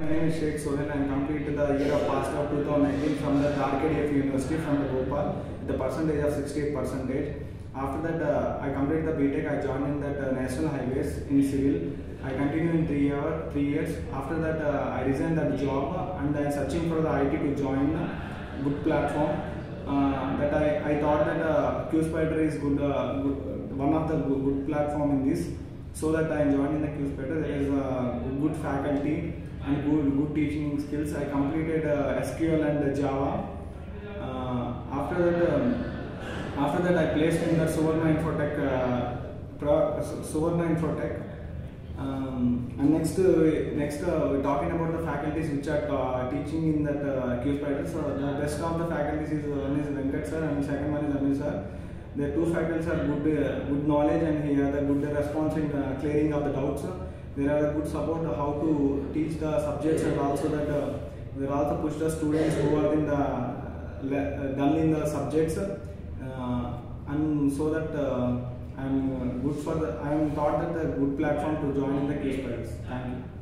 My name is Sheikh Sohel. I completed the year of passed out 2019 from the RKDF University from the Bhopal the percentage of 68 percentage. After that, uh, I completed the BTech. I joined in that uh, National Highways in civil. I continued in three year, three years. After that, uh, I resigned that job and I am searching for the IT to join good platform. Uh, that I, I thought that uh, QSpider is good, uh, good, one of the good, good platform in this. So that I joined in the QSpider. There is a good faculty and good, good teaching skills. I completed uh, SQL and Java. Uh, after that, um, after that I placed in the Suvarna Infotech, uh, Suvarna Infotech. Um, and next, uh, next uh, talking about the faculties which are teaching in that uh, QSpider. So the best of the faculties is one is Venkat sir and second one is Anil sir. The two faculties are good, uh, good knowledge and he has a good response in uh, clearing of the doubts. There are good support how to teach the subjects and also that uh, they also push the students who are in the le- uh, dull in the subjects uh, and so that uh, I'm uh, good for the I am thought that the good platform to join in the case studies. Thank you.